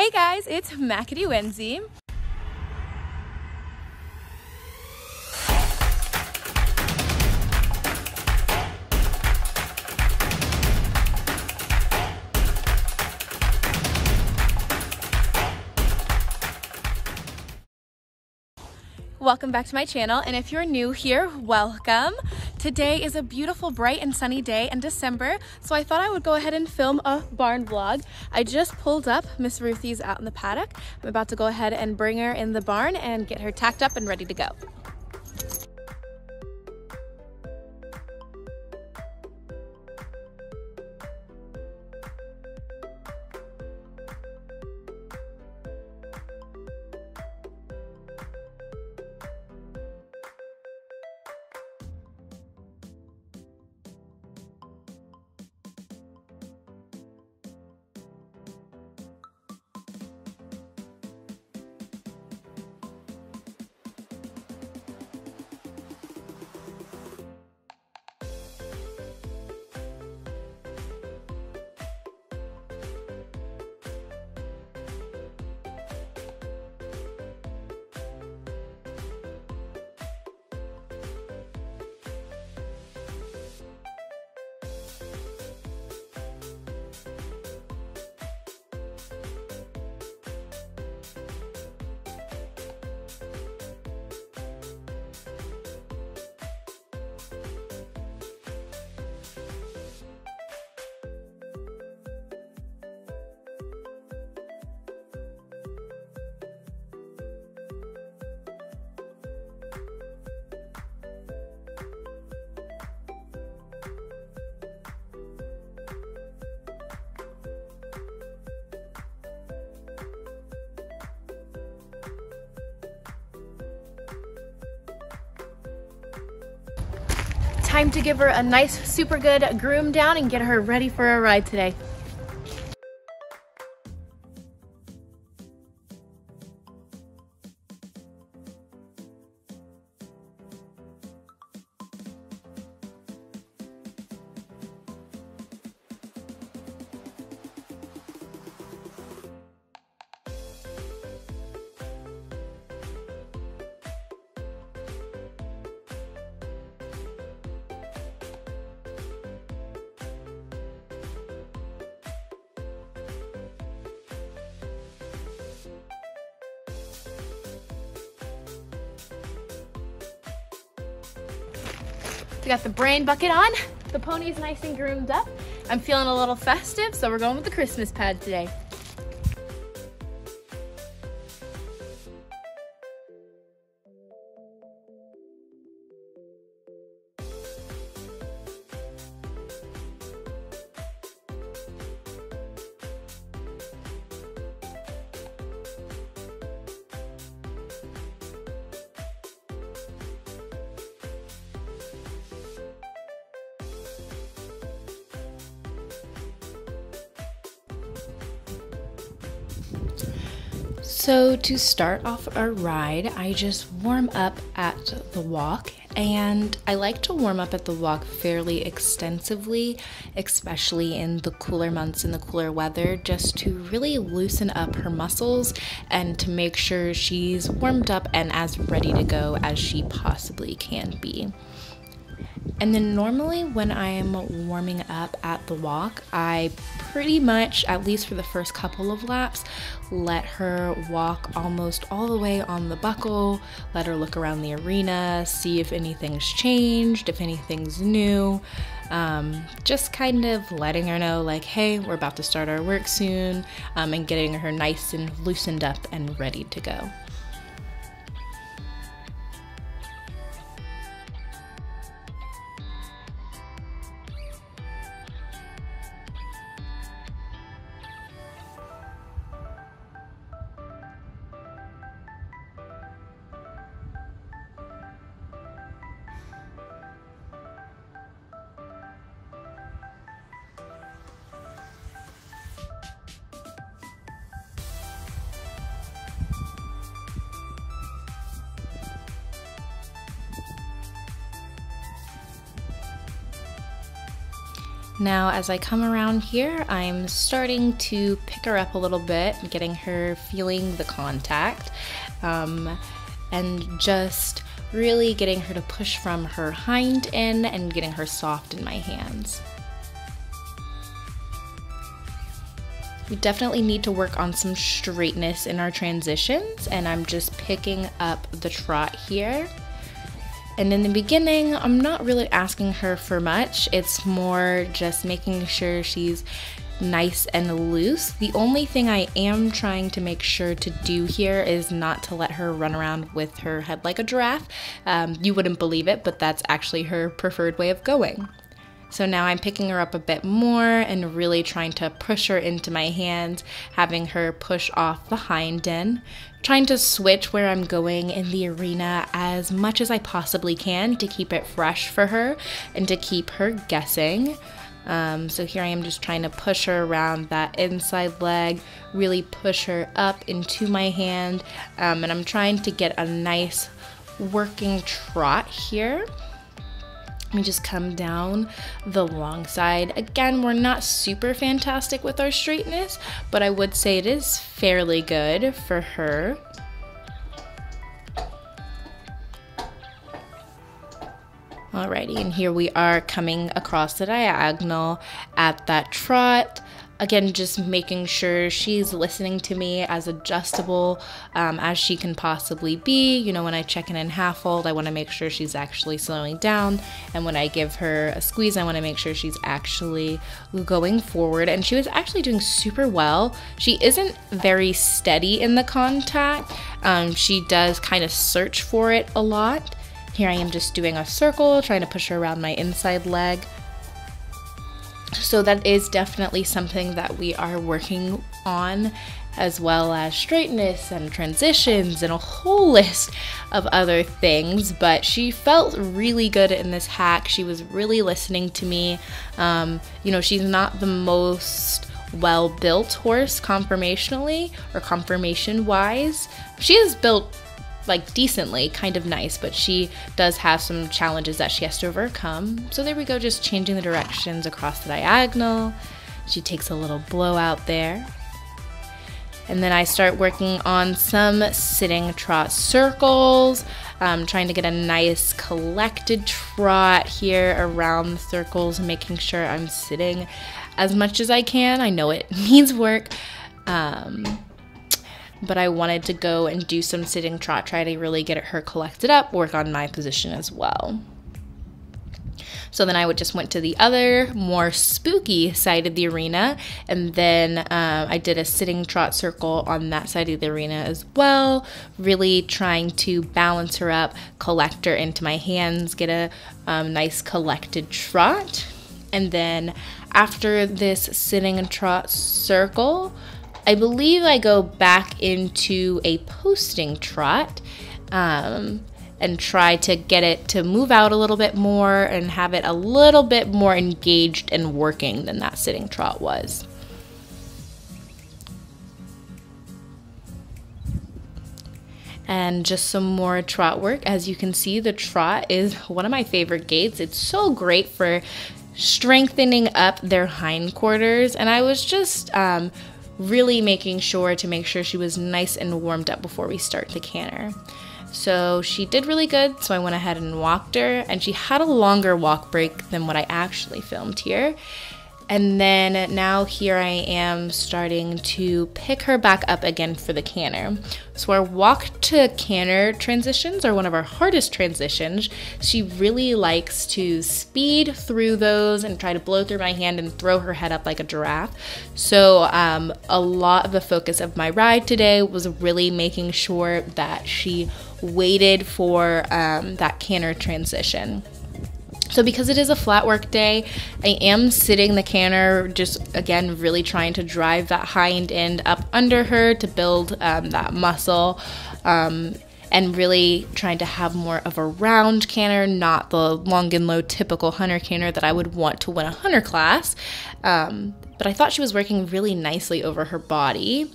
Hey guys, it's Macadoenzie. Welcome back to my channel, and if you're new here, welcome. Today is a beautiful, bright, and sunny day in December, so I thought I would go ahead and film a barn vlog. I just pulled up Miss Ruthie's out in the paddock. I'm about to go ahead and bring her in the barn and get her tacked up and ready to go. Time to give her a nice, super good groom down and get her ready for a ride today. We got the brain bucket on. The pony's nice and groomed up. I'm feeling a little festive, so we're going with the Christmas pad today. So, to start off our ride, I just warm up at the walk, and I like to warm up at the walk fairly extensively, especially in the cooler months and the cooler weather, just to really loosen up her muscles and to make sure she's warmed up and as ready to go as she possibly can be. And then normally when I'm warming up at the walk, I pretty much, at least for the first couple of laps, let her walk almost all the way on the buckle, let her look around the arena, see if anything's changed, if anything's new. Um, just kind of letting her know, like, hey, we're about to start our work soon, um, and getting her nice and loosened up and ready to go. Now, as I come around here, I'm starting to pick her up a little bit, getting her feeling the contact, um, and just really getting her to push from her hind end and getting her soft in my hands. We definitely need to work on some straightness in our transitions, and I'm just picking up the trot here. And in the beginning, I'm not really asking her for much. It's more just making sure she's nice and loose. The only thing I am trying to make sure to do here is not to let her run around with her head like a giraffe. Um, you wouldn't believe it, but that's actually her preferred way of going. So now I'm picking her up a bit more and really trying to push her into my hands, having her push off the hind end, trying to switch where I'm going in the arena as much as I possibly can to keep it fresh for her and to keep her guessing. Um, so here I am just trying to push her around that inside leg, really push her up into my hand, um, and I'm trying to get a nice working trot here. Let me just come down the long side. Again, we're not super fantastic with our straightness, but I would say it is fairly good for her. Alrighty, and here we are coming across the diagonal at that trot again, just making sure she's listening to me as adjustable um, as she can possibly be. You know, when I check in in half hold, I want to make sure she's actually slowing down. And when I give her a squeeze, I want to make sure she's actually going forward. And she was actually doing super well. She isn't very steady in the contact, um, she does kind of search for it a lot. Here I am just doing a circle, trying to push her around my inside leg. So that is definitely something that we are working on, as well as straightness and transitions and a whole list of other things. But she felt really good in this hack. She was really listening to me. Um, you know, she's not the most well built horse conformationally or conformation wise. She is built like decently, kind of nice, but she does have some challenges that she has to overcome. So there we go, just changing the directions across the diagonal. She takes a little blowout there. And then I start working on some sitting trot circles, um, trying to get a nice collected trot here around the circles, making sure I'm sitting as much as I can. I know it needs work. Um, but I wanted to go and do some sitting trot, try to really get her collected up, work on my position as well. So then I would just went to the other more spooky side of the arena, and then um, I did a sitting trot circle on that side of the arena as well, really trying to balance her up, collect her into my hands, get a um, nice collected trot. And then after this sitting trot circle, I believe I go back into a posting trot um, and try to get it to move out a little bit more and have it a little bit more engaged and working than that sitting trot was. and just some more trot work. As you can see, the trot is one of my favorite gaits. It's so great for strengthening up their hindquarters, and I was just um, really making sure to make sure she was nice and warmed up before we start the canter. So she did really good, so I went ahead and walked her, and she had a longer walk break than what I actually filmed here. And then now here I am starting to pick her back up again for the canter. So our walk to canter transitions are one of our hardest transitions. She really likes to speed through those and try to blow through my hand and throw her head up like a giraffe. So um, a lot of the focus of my ride today was really making sure that she waited for um, that canter transition. So because it is a flat work day, I am sitting the canter, just again, really trying to drive that hind end up under her to build um, that muscle. Um, and really trying to have more of a round canter, not the long and low typical hunter canter that I would want to win a hunter class. Um, but I thought she was working really nicely over her body.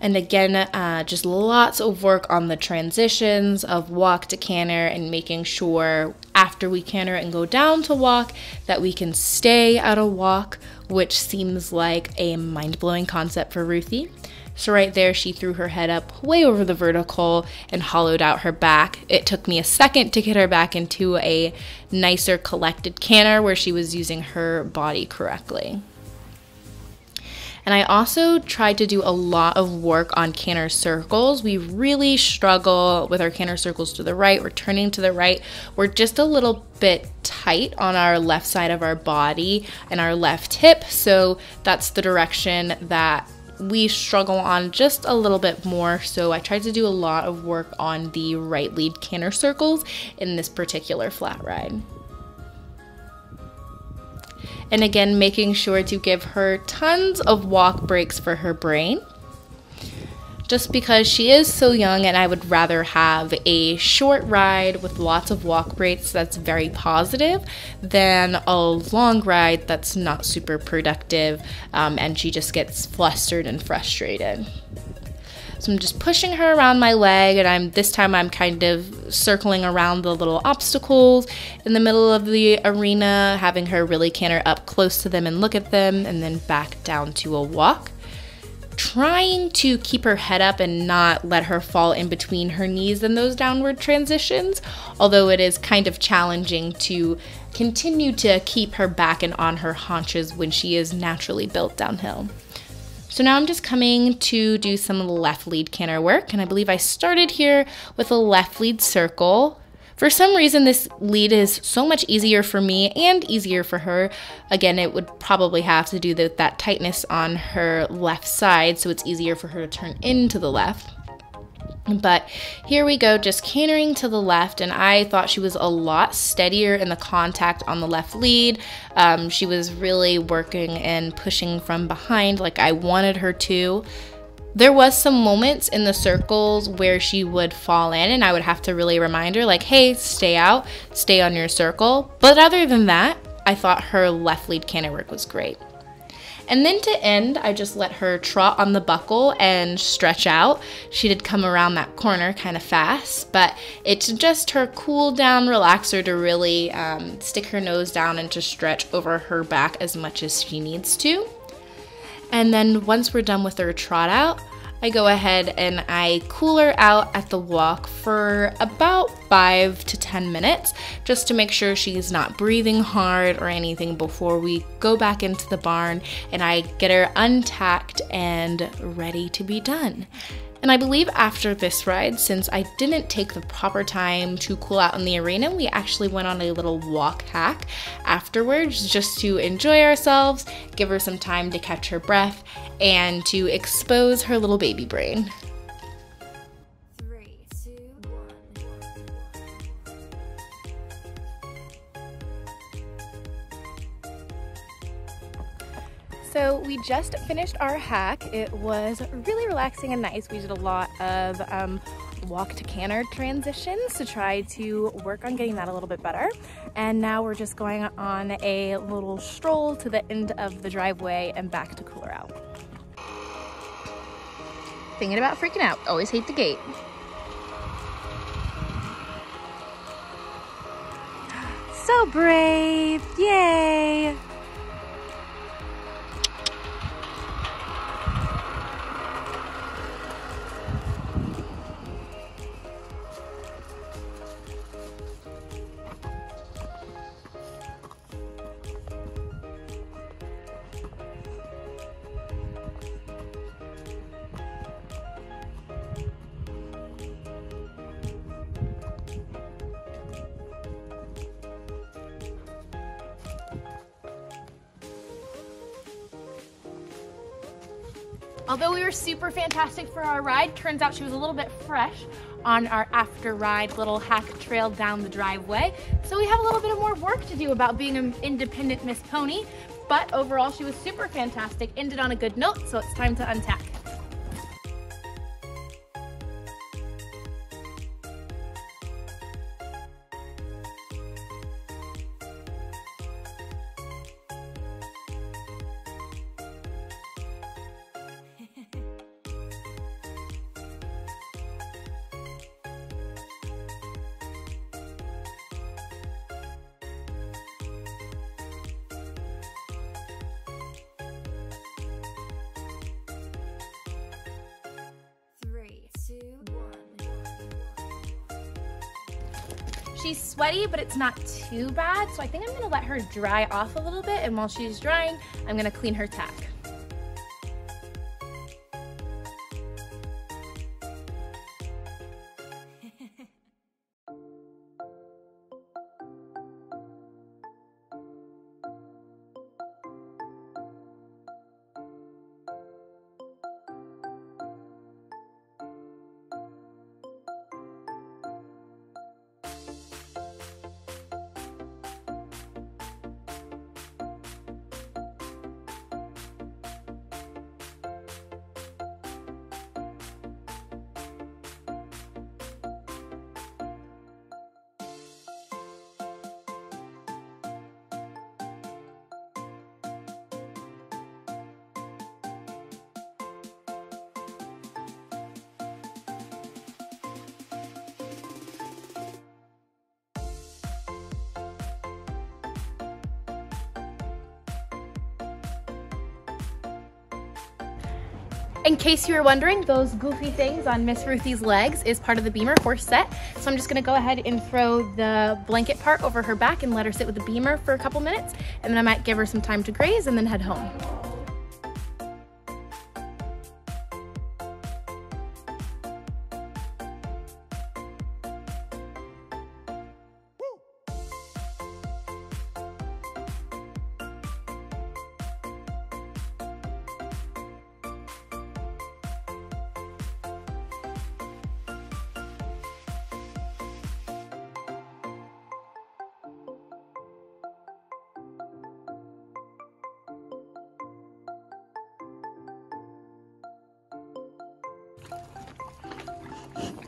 And again, uh, just lots of work on the transitions of walk to canter and making sure after we canter and go down to walk that we can stay at a walk, which seems like a mind blowing concept for Ruthie. So, right there, she threw her head up way over the vertical and hollowed out her back. It took me a second to get her back into a nicer collected canter where she was using her body correctly. And I also tried to do a lot of work on canter circles. We really struggle with our canter circles to the right, We're turning to the right. We're just a little bit tight on our left side of our body and our left hip. So that's the direction that we struggle on just a little bit more. So I tried to do a lot of work on the right lead canter circles in this particular flat ride. And again, making sure to give her tons of walk breaks for her brain. Just because she is so young, and I would rather have a short ride with lots of walk breaks that's very positive than a long ride that's not super productive um, and she just gets flustered and frustrated. So I'm just pushing her around my leg and I'm this time I'm kind of circling around the little obstacles in the middle of the arena, having her really canter up close to them and look at them and then back down to a walk. Trying to keep her head up and not let her fall in between her knees in those downward transitions, although it is kind of challenging to continue to keep her back and on her haunches when she is naturally built downhill. So now I'm just coming to do some left lead canter work, and I believe I started here with a left lead circle. For some reason, this lead is so much easier for me and easier for her. Again, it would probably have to do with that tightness on her left side, so it's easier for her to turn into the left. But here we go, just cantering to the left, and I thought she was a lot steadier in the contact on the left lead. Um, she was really working and pushing from behind like I wanted her to. There was some moments in the circles where she would fall in and I would have to really remind her like, "Hey, stay out, stay on your circle." But other than that, I thought her left lead canter work was great. And then to end, I just let her trot on the buckle and stretch out. She did come around that corner kind of fast, but it's just her cool down relaxer to really um, stick her nose down and to stretch over her back as much as she needs to. And then once we're done with her trot out, I go ahead and I cool her out at the walk for about five to 10 minutes just to make sure she's not breathing hard or anything before we go back into the barn and I get her untacked and ready to be done. And I believe after this ride, since I didn't take the proper time to cool out in the arena, we actually went on a little walk hack afterwards just to enjoy ourselves, give her some time to catch her breath, and to expose her little baby brain. So we just finished our hack. It was really relaxing and nice. We did a lot of um, walk to canter transitions to try to work on getting that a little bit better. And now we're just going on a little stroll to the end of the driveway and back to Cooler Out. Thinking about freaking out. Always hate the gate. So brave. Yay. Although we were super fantastic for our ride, turns out she was a little bit fresh on our after ride little hack trail down the driveway. So we have a little bit of more work to do about being an independent Miss Pony. But overall, she was super fantastic, ended on a good note, so it's time to untack. She's sweaty, but it's not too bad. So I think I'm gonna let her dry off a little bit. And while she's drying, I'm gonna clean her tack. In case you were wondering, those goofy things on Miss Ruthie's legs is part of the BEMER horse set. So I'm just gonna go ahead and throw the blanket part over her back and let her sit with the BEMER for a couple minutes. And then I might give her some time to graze and then head home.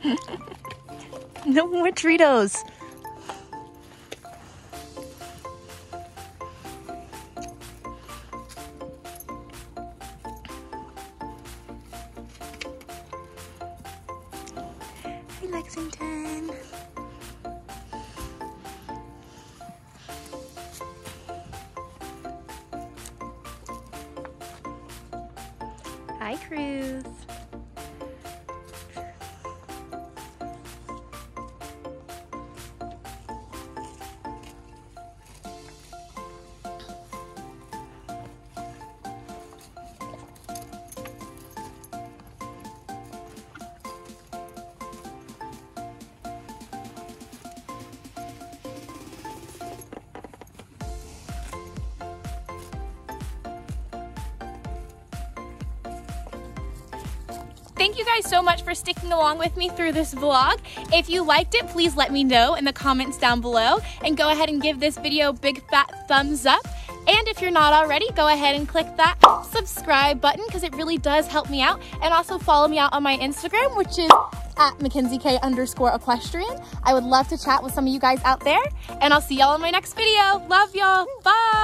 no more Doritos. Hey, Lexington. Thank you guys so much for sticking along with me through this vlog. If you liked it, please let me know in the comments down below and go ahead and give this video a big fat thumbs up. And if you're not already, go ahead and click that subscribe button because it really does help me out. And also follow me out on my Instagram, which is at McKenzie Kay underscore equestrian. I would love to chat with some of you guys out there. And I'll see y'all in my next video. Love y'all. Bye.